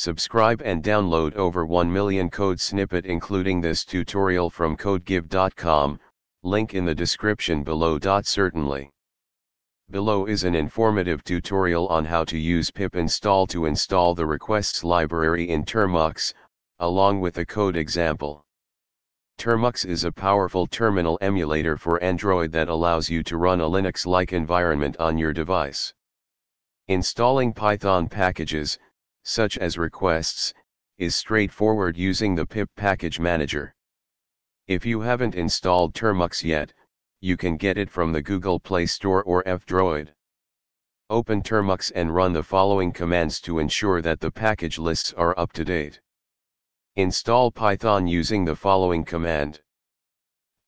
Subscribe and download over 1 million code snippet including this tutorial from codegive.com, link in the description below. Certainly. Below is an informative tutorial on how to use pip install to install the requests library in Termux, along with a code example. Termux is a powerful terminal emulator for Android that allows you to run a Linux-like environment on your device. Installing Python packages, such as requests, is straightforward using the pip package manager. If you haven't installed Termux yet, you can get it from the Google Play Store or F-Droid. Open Termux and run the following commands to ensure that the package lists are up to date. Install Python using the following command.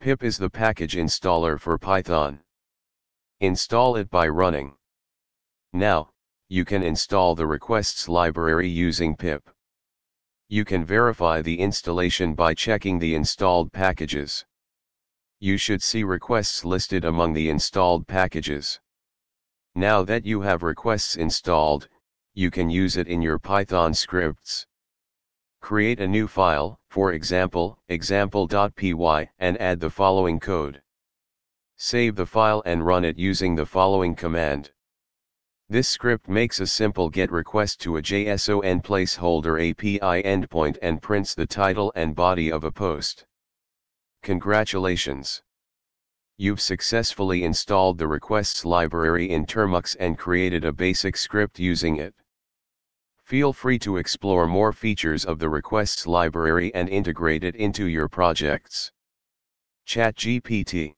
pip is the package installer for Python. Install it by running. Now, you can install the requests library using pip. You can verify the installation by checking the installed packages. You should see requests listed among the installed packages. Now that you have requests installed, you can use it in your Python scripts. Create a new file, for example, example.py, and add the following code. Save the file and run it using the following command. This script makes a simple GET request to a JSON placeholder API endpoint and prints the title and body of a post. Congratulations! You've successfully installed the requests library in Termux and created a basic script using it. Feel free to explore more features of the requests library and integrate it into your projects. ChatGPT